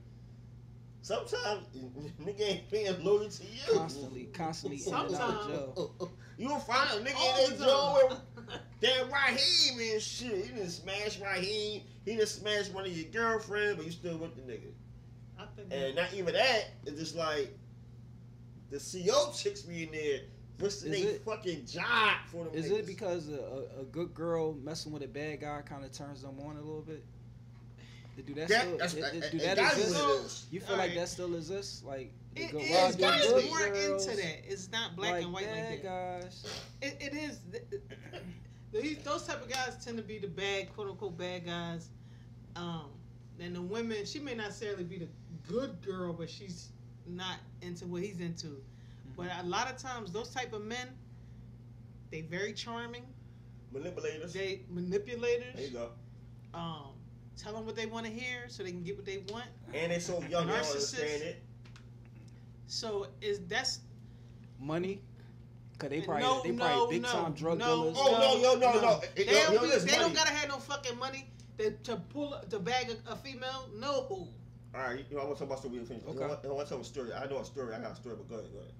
Sometimes nigga ain't being loyal to you. Constantly, constantly in and out of Sometimes. jail. You will find a nigga All in the that jail time. with that Raheem and shit. He didn't smash Raheem. He didn't smash one of your girlfriends, but you still with the nigga. I think And not even that, it's just like the CO chicks be in there risking Is their fucking job for them Is niggas. it because a, a, a good girl messing with a bad guy kind of turns them on a little bit? Do that, That- still it- it- it- do it that gotta exist? what it is. You feel like Alright. that still exists? Like the it good, is. wild Guys good more girls, into that. It's not black like and white bad like that. guys. It, it is. These, those type of guys tend to be the bad, quote unquote, bad guys. Um, and the women, she may not necessarily be the good girl, but she's not into what he's into. But a lot of times, those type of men, they very charming. Manipulators. They manipulators. there you go. Um, tell them what they want to hear so they can get what they want. And they're so young, they don't understand it. So is that's Money, cause they probably no, they no, probably big no, time drug no, dealers. Oh, no, yo, no, no. They, Yo, yo, don't be- they don't gotta have no fucking money to, to pull up- to bag a, a female. No. All right, you know, I want to talk about story. Finish. Okay. I want, I want to tell a story. I know a story. I got a story, but go ahead, go ahead.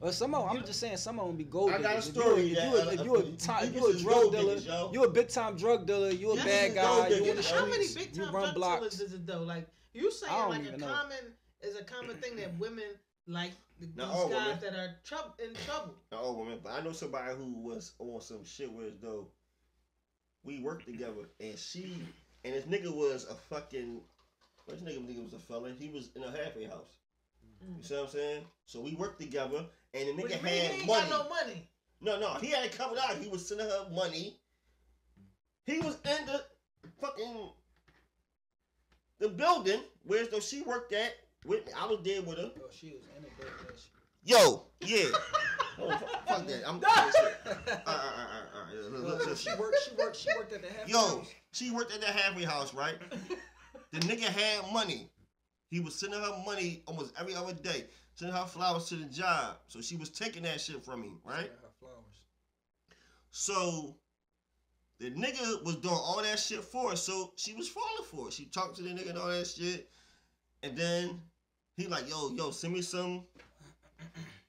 Well, some of 'em- You- I'm just saying, some of them be gold I got a story You, that- if you, a, if you a, ti- you if you a drug dealer, diggers, yo. you a big time drug dealer. You a Yes, bad guy. You in the diggers, How many big time drug dealers is it though? Like you saying, like a even know. common is a common thing that women like these Not all guys women. that are trouble in trouble. Not all women, but I know somebody who was on some shit where as though we worked together and she and this nigga was a fucking. This nigga, nigga was a fella. He was in a halfway house. You see what I'm saying? So we worked together, and the nigga had ain't money. no money. No, no, he had it covered out. He was sending her money. He was in the fucking the building where though she worked at. With me. I was there with her. Oh, she was in. Yo, yeah. oh, fuck, that. I'm. Uh, uh, uh, uh, look, No, look, no, look. she worked. She worked. She worked at the half. Yo, she worked at the halfway house, right? The nigga had money. He was sending her money almost every other day, sending her flowers to the job. So she was taking that shit from him, right? Her flowers. So the nigga was doing all that shit for her, so she was falling for it. She talked to the nigga and all that shit, and then he like, yo, yo, send me some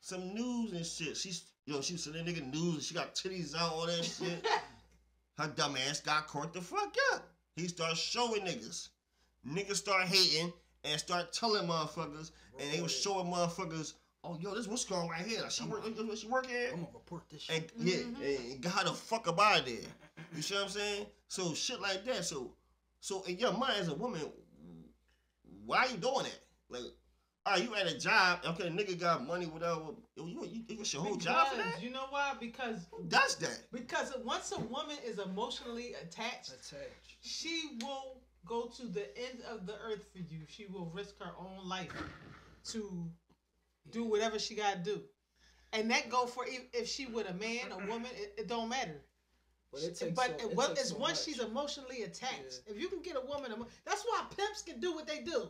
some news and shit. She's yo, she was sending the nigga news and she got titties out, all that shit. Her dumb ass got caught the fuck up. He starts showing niggas. Niggas start hating and start telling motherfuckers, and they was showing motherfuckers, oh yo, this what's going right here. Like, she work, she work here. I'm gonna report this shit. Mm-hmm. And yeah, and got her the fuck up out of there. You see what I'm saying? So shit like that. So so in your mind as a woman, why are you doing that? Like, all right, you at a job, okay, nigga got money, whatever. You you, you, you your whole job for that? you know why? Because Who does that? because once a woman is emotionally attached, Attached. she will go to the end of the earth for you. She will risk her own life to do whatever she gotta do. And that go for if, if she with a man, a woman, it, it don't matter. But it takes but so, it, it well, takes it's so once much. she's emotionally attached. If you can get a woman, emo- that's why pimps can do what they do.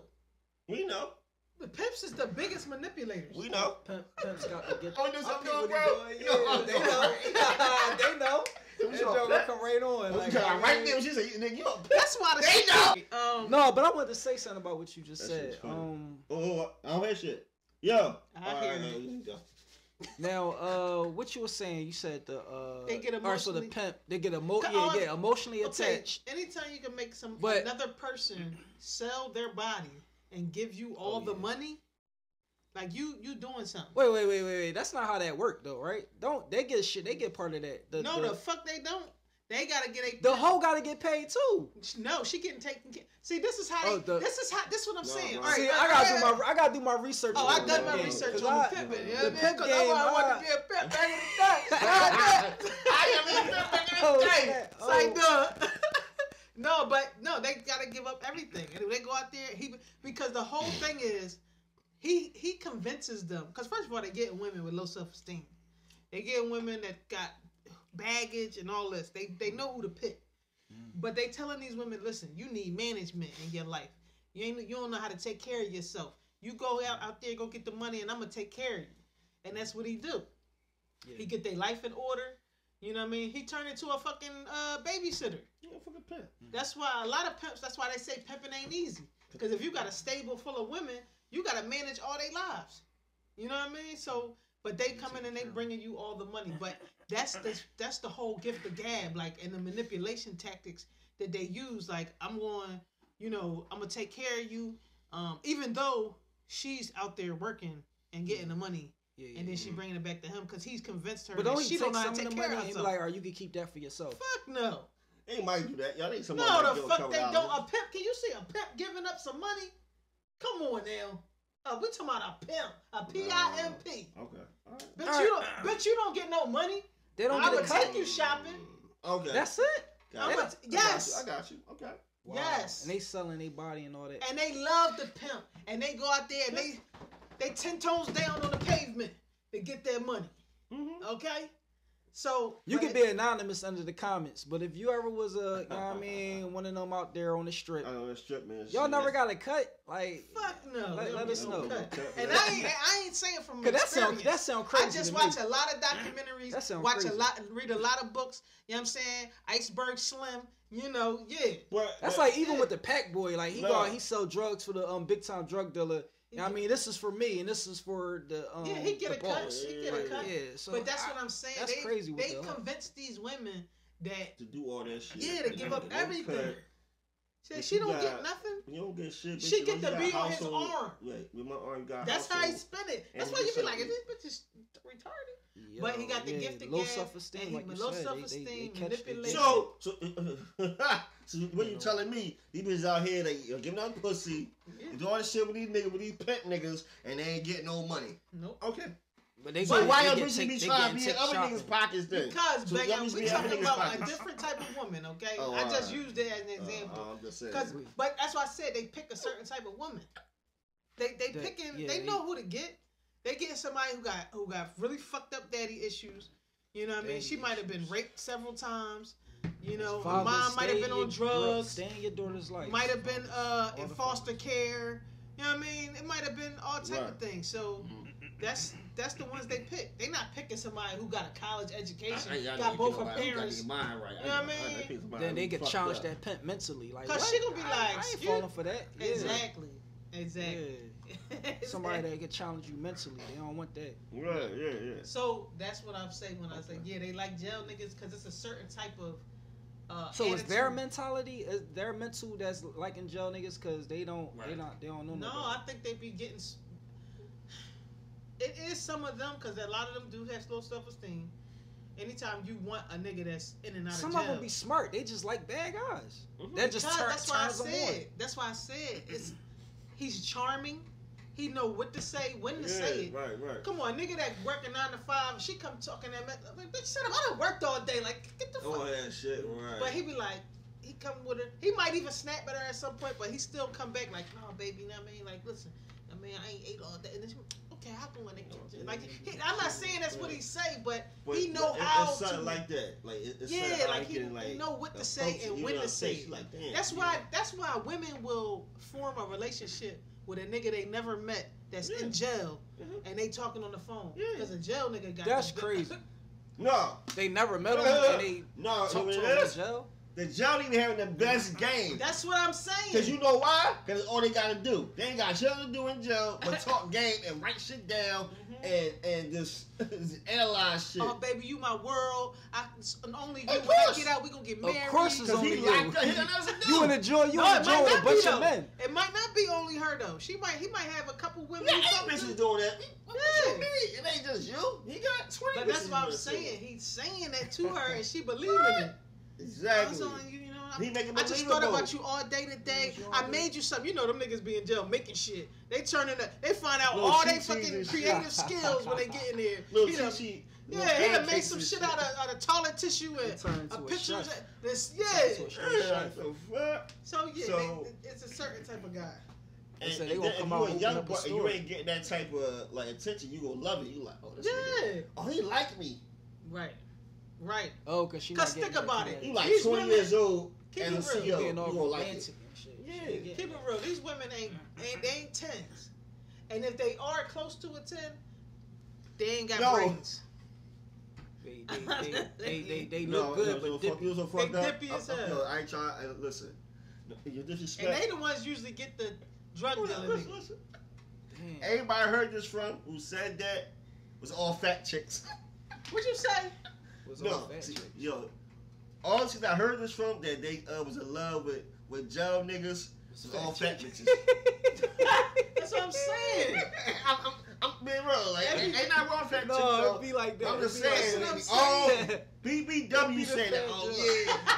We know. The pimps is the biggest manipulators. We know. Pimp, pimp's got to get. Oh, this I I'm peep doing, what bro. he You doing. know Yeah, I'm they know. they know. You That saw joke that? come right on. Like, right mean- there, she said, nigga, you a bitch. That's why the They know. Um, No, but I wanted to say something about what you just That said. Um, Oh, I don't hear shit. Yo. I All hear right, you. you go. Now, uh, what you were saying? You said the uh, They get all right, so the pimp, they get emo- yeah, yeah, emotionally okay, attached. anytime you can make some But- another person sell their body and give you all Oh, the yeah. money, like you you doing something. Wait, wait, wait, wait, wait. That's not how that worked, though, right? Don't they get shit? They get part of that. The, no, the, the fuck they don't. They gotta get a the hoe got to get paid too. No, she getting taken care. See, this is how. They, Oh, the- this is how. This is what I'm No, saying. bro. All right, See, I gotta all do my I gotta do my research. Oh, on I done my game, research 'cause on I- the pimping. You know the what I mean? pimp 'Cause game. I I- wanted to be a pimp back in the day. I am a pimp back in Oh, the day. snap. It's like, Oh. duh. no, but no, they gotta give up everything. And they go out there, he because the whole thing is, he he convinces them. Because first of all, they getting women with low self esteem. They getting women that got baggage and all this. They they know who to pick. But they telling these women, listen, you need management in your life. You ain't you don't know how to take care of yourself. You go out, out there, go get the money, and I'm gonna take care of you. And that's what he do. He get their life in order. You know what I mean? He turned into a fucking uh, babysitter. You a fucking pimp. That's why a lot of pimps. That's why they say pimping ain't easy. Because if you got a stable full of women, you got to manage all their lives. You know what I mean? So, but they come in and they bringing you all the money. But that's the that's the whole gift of gab, like and the manipulation tactics that they use. Like I'm going, you know, I'm gonna take care of you, um, even though she's out there working and getting the money, Yeah, yeah, and then yeah. she bringing it back to him because he's convinced her But that don't she he don't take know how some to of take the care money of and be herself. like, or you can keep that for yourself. Fuck no. They might do that. Y'all think some No, the fuck they don't. A pimp? Can you see a pimp giving up some money? Come on now. Uh, we talking about a pimp, a P I M P. Okay. All right. Bitch, Alright. you don't. Bitch, you don't get no money. They don't I get a would cut. take you shopping. Okay. That's it. Got I'm it. a- I got yes. you. I got you. Okay. Wow. Yes. And they selling their body and all that. And they love the pimp, and they go out there and they they ten toes down on the pavement to get their money. Mm-hmm. Okay. So You but can be anonymous under the comments, but if you ever was a, you know what I mean, one of them out there on the strip, I know strip man. y'all shit. never got a cut. Like, Fuck no. Let- let us know. cut. And I ain't, I ain't saying from cause that sound experience. that sound crazy. I just to watch me. a lot of documentaries. That sound watch crazy. a lot, read a lot of books. You know what I'm saying? Iceberg Slim. You know, yeah. But, That's but- like even with the pack boy, like he No. go he sell drugs for the um big time drug dealer. You I mean, this is for me and this is for the um Yeah, he get the a cut. He get a cut. Yeah, so but that's I- what I'm saying. that's they crazy with they the- convince these women that to do all that shit. yeah to give up everything. cut. Said But she don't got- get nothing. You don't get shit. She bitch. get You to be on his household- arm. Right, with my arm got. That's how he household. spent it. That's And why you you be like, is this bitch is retarded? Yo, But he got the yeah, gift of low self esteem, like low self-esteem, they, they catch they manipulation. So, so, so what you telling me? These bitches out here, they you know, giving out pussy, Yeah. do all this shit with these niggas, with these pet niggas, and they ain't getting no money. Nope. Okay. But they So get- why they y'all get bitches be trying to be in other shopping. niggas' pockets then? Because So Bang, y'all we be talking niggas' about a different type of woman, okay? Oh, I just alright. used it as an Uh, example. I'm just saying. Cause, but that's why I said they pick a certain type of woman. They they That- picking. yeah, they they- know who to get. They getting somebody who got who got really fucked up daddy issues. You know what I mean? She might have been raped several times. You know, her Fathers, mom might have been on your- drugs. Stay in your daughter's life. Might have been uh in foster fathers. care. You know what I mean? It might have been all type of things. So that's that's the ones they pick. They not picking somebody who got a college education, got both her parents. Mind right. You know what I mean? Then they get challenged that pimp mentally. Like, Cause she gonna be like, I, ain't falling for that. Yeah. Exactly. Exactly. Yeah. Somebody that can challenge you mentally. They don't want that. Right, yeah, yeah. So that's what I'm saying when I say yeah, they like jail niggas because it's a certain type of. Uh, So is their mentality, is their mental that's like in jail niggas because they don't, they not, they don't know. No, better. I think they be getting. It is some of them because a lot of them do have low self esteem. Anytime you want a nigga that's in and out Some of jail, some of them be smart. They just like bad guys. Mhm. That just Because turn, that's why I turns them on. said. That's why I said it's. He's charming. He know what to say, when to say it. Right, right. Come on, nigga that working nine to five, she come talking that mess. I'm like, bitch, shut up. I done worked all day. Like, get the fuck. Oh, that shit, right. But he be like, he come with her. He might even snap at her at some point, but he still come back like, no, baby. You know what I mean? Like, listen, I mean, I ain't ate all day. And then she, okay, how come when they like? He, I'm not saying that's what he say, but, But he know it- how it's something to. like that. Like it's yeah, like he, can, he know what to say and when to what I'm saying? say. Like, damn, That's yeah. why. That's why women will form a relationship with a nigga they never met that's Yeah. in jail, Mhm. and they talking on the phone Yeah. because a jail nigga got. That's crazy. No, They never met him and they no. talk I to him in jail. The jail even having the best game. That's what I'm saying. Cause you know why? Cause it's all they gotta do. They ain't got shit to do in jail but talk game and write shit down Mhm. and and just, just analyze shit. Oh baby, you my world. I and only you. Of When I get out, we gonna get married. Of married. course it's Cause only he you. locked up. He got nothing to do. You in the jail, you No, in it the jail might with a not bunch though. of men. It might not be only her though. She might. He might have a couple women. Yeah, he eight bitches doing that. What Yeah. you mean? It ain't just you. He got twenty. But that's what I'm saying. it. He's saying that to her, and she believing it. I'm Exactly. you, you know. He make it I just thought about you all day today. I made you something. You know them niggas be in jail making shit. They turn into, they find out Little all they fucking and shit. creative skills when they get in there. Little He done- cheat sheet. Yeah, little he done made some and shit out of, out of toilet tissue and a a picture. of This, yeah. into a straight Yeah, chef. the fuck? So yeah, So- they, it's a certain type of guy. And, said and they gonna then come if out you a young open up a boy, and you ain't getting that type of like attention, you gonna love it. You like, oh, this Yeah. nigga. Oh, he like me. Right. Right. Oh, cause she. Cause think about it. You like These 20 women- years old Keep as a it real. CEO. Being You all gonna like it. shit. Yeah. She Keep it real. These women ain't, mm-hmm. ain't they ain't tens. And if they are close to a ten, they ain't got No. brains. They, they, they, they, they, they No, look good, no, but you dip- fuck, you so fucked They dippy as I- I- hell. yo, I ain't trying. I- uh, Listen, you And they the ones usually get the drug Listen, dealing listen, listen. Damn. Everybody heard this from who said that was all fat chicks. What you say? Was all No, fat see, chicks. yo, all the chicks I heard this from that they uh, was in love with with jail niggas was all fat chicks. bitches. That's what I'm saying. I'm, I'm, I'm being real. Like, ain't, ain't nothing wrong with fat chicks. No, it'd be like that. I'm just saying. like, saying. oh, BBW It'd be saying the that. Oh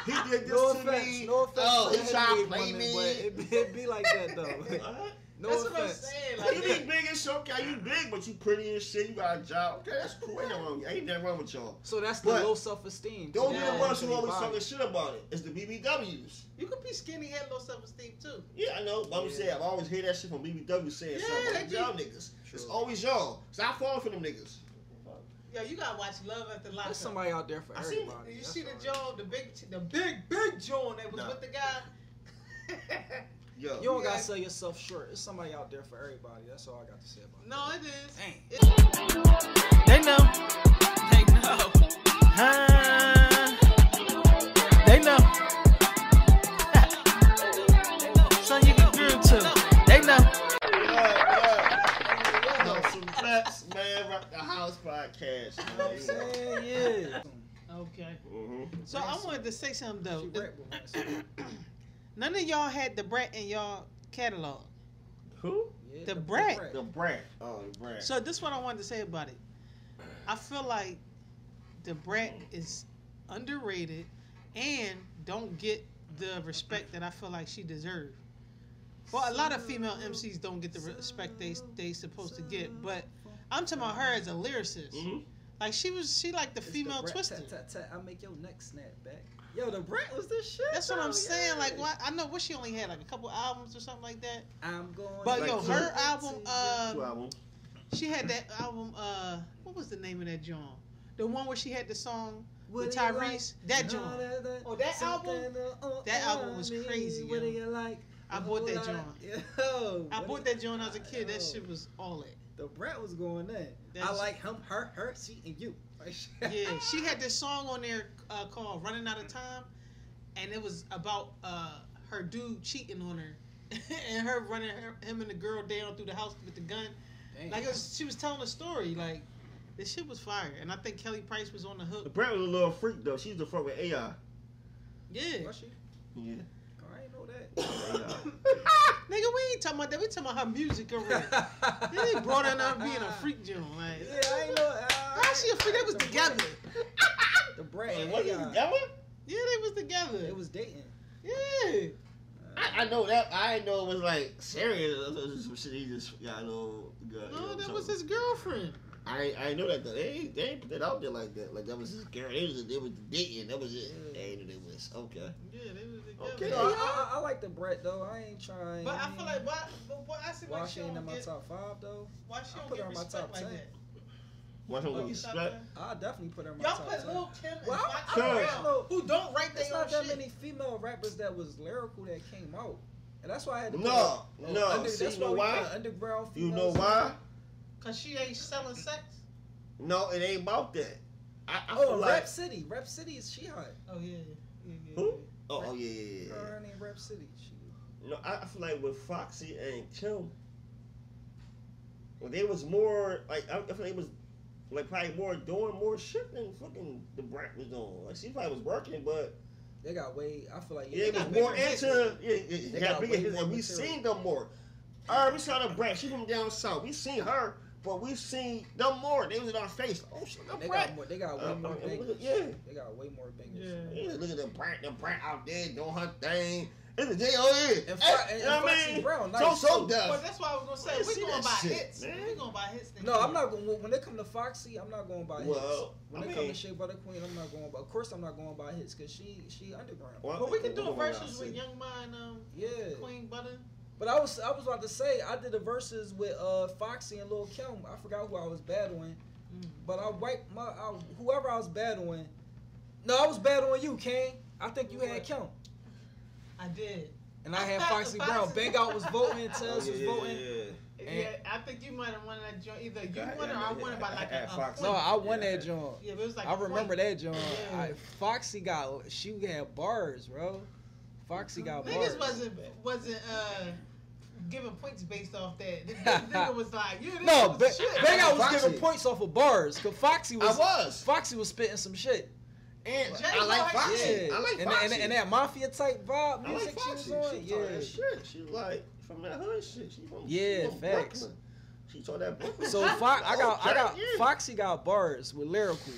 yeah, he did this no to offense, me. no offense. Oh, to he trying to heavyweight play me. But it'd, it'd be like that though. What? no That's what I'm offense. saying. You Like, be big and shit, okay, you big, but you pretty and shit, you got a job. Okay, that's cool. Ain't nothing wrong, ain't nothing wrong with y'all. So that's the But low self esteem. Don't be the ones who always talking shit about it. It's the BBWs. you could be skinny and low self esteem too. Yeah, I know. But I'm Yeah. saying, I always hear that shit from BBW saying Yeah, something they about be- y'all niggas. It's always y'all. Stop falling for them niggas. Yo, you gotta watch Love After Lockup. There's somebody out there for I seen- everybody. You That's see the all right. Joan, the big, the big, big Joan that was Nah. with the guy. Yo. You don't gotta sell yourself short. There's somebody out there for everybody. That's all I got to say about it. no, it is. Dang. It- They know. They know. Huh? They know. Son, you can groove too. They know. Yeah, yeah. No, some facts, man. Rock the house podcast, that. You know what I'm man. saying? Yeah. Okay. Mhm. So I wanted to say something though. She rap with us. None of y'all had the brat in y'all catalog. Who? Yeah, The brat. The brat. Oh, the brat. So this is what I wanted to say about it. I feel like the brat is underrated and don't get the respect that I feel like she deserves. Well, a lot of female MCs don't get the respect they they supposed to get, but I'm talking about her as a lyricist. Mhm. Like she was, she like the It's the female brat, twister. tat, tat, tat, I make your neck snap back. Yo, the brat was this shit. That's what though, I'm saying. Like, what? I know what she only had like a couple albums or something like that. I'm going. But Like yo, two- her album, Two uh, albums. she had that album. Uh, what was the name of that joint? The one where she had the song What with do Tyrese. like? That joint. that- that- Oh, that something, album? uh, That album was crazy, What do yo. you like? I A bought that whole lot- Yo, I bought that joint when I was a kid. That shit was all that. The brat was going in. I like him, her, her, she, and you. Yeah, she had this song on there uh, called "Running Out of Time," and it was about uh, her dude cheating on her, and her running her, him and the girl down through the house with the gun. Damn. Like it was, she was telling a story. Like this shit was fire, and I think Kelly Price was on the The hook. brat was a little freak though. She's the to fuck with AI. Yeah, Was she? Yeah. I ain't know that. AI. nigga, we ain't talking about that. We talking about her music already. Then they brought her up being a freak joint. Like, Yeah, I ain't know. Uh, how she a freak? They was together. Brat, the brat. Hey, and what is AI, that? Yeah, they was together. It was dating. yeah. I, I know that. I know it was like serious. It was some shit he just, yeah, I know. Got, No, you know, that was his girlfriend. I I know that though. They they ain't put that out there like that. Like that was his girl. They was they was dating. That was it. Yeah. They knew they was okay. Yeah, they was together. Okay. You know, I, I, I like the Brat though. I ain't trying. But I feel like why, but why I see why, why she she ain't in my get, top five though. why she I don't put get her in my respect top like 10. that. Watch him Oh, with you top respect. ten? I definitely put her in my Y'all top put ten. Lil Kim and Well, Fox Cuz. around who don't write There's their own shit. not that many female rappers that was lyrical that came out, and that's why I had to. No, put her- no. Under, See, that's you know we why? Underground. You know why? Cause she ain't selling sex. No, it ain't about that. I, I Oh, feel Rap like City. Rap City is she hot. Oh yeah, yeah, yeah. who? Oh, oh yeah, yeah, yeah. Her yeah. name Rap City. She, No, I, I feel like with Foxy and Kim, well, they was more like I, I feel like it was like probably more doing more shit than fucking the brat was doing. Like she probably was working, but they got way. I feel like yeah, it was got more bigger hits. into yeah, yeah, They they got got bigger way hits, more and we seen them more. All right, we saw the brat. She from down south. We seen her, but we seen them more. They was in our face. Oh shit, the They brat. got more. They got way Uh, more uh, bangers. look at- yeah. They got way more bangers. Yeah. Yeah, look at the brat, the brat out there doing her thing. It's a J.O.E. And, Hey, Fo- and, you know and what I Foxy mean? Brown, So nice so too. deaf. But that's why I was gonna say we see gonna buy shit, hits. man. We going by hits. No. I'm not going. To When it come to Foxy, I'm not going by hits. Well, When I it come mean- to Shea Butter Queen, I'm not going by. Of course, I'm not going to buy hits because she she underground. Well, But we can do a What would I versus with say? Young Mine, um, Yeah. Queen Butter. But I was I was about to say I did the verses with uh Foxy and Lil Kim. I forgot who I was battling, Mm. but I wiped my I, whoever I was battling. No, I was battling you, Kane. I think you had What? Kim, I did. and I had Foxy thought Brown. Foxy- Bang out was voting, Oh, Tez yeah, was voting. yeah, And- yeah, I think you might have won that joint. Either you won or I won it by like a, a Fox. No. I won that joint. Yeah, but it was like I a remember point. that joint. I, Foxy got she had bars, bro. Foxy got Niggas bars. wasn't wasn't uh giving points based off that. This, this nigga was like, yeah, this No, was ba- shit. Bang out was Foxy. giving points off of bars. Cause Foxy I was, was. Foxy was spitting some shit. And Jay I like Foxy. Yeah, I like and, Foxy. and, and that mafia type vibe I like music she Foxy. was on. She yeah. that shit. She like from that hood shit. She from Yeah, she from facts. Brooklyn. She taught that Brooklyn. So shit. Fo- I got, I got, yeah. Foxy got bars with lyrical.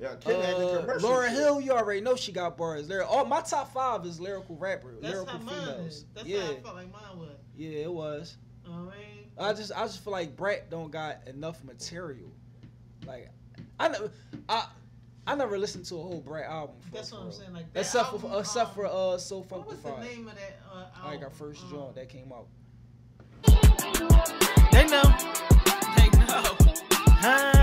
Yeah, Kim had the Uh, commercial Lauryn. Hill, you already know she got bars. Lyric. All my top five is lyrical rapper, That's lyrical how mine females. is. That's yeah, how I felt like mine was. yeah, it was. You know what I mean? I just, I just feel like Brat don't got enough material. Like, I know, I, I never listened to a whole Brat album. That's what I'm saying. Like that except album, for uh, except for um, uh, So Funkdafied. What was the name of that uh, album? Like our first um, joint that came out. They know. They know. Huh?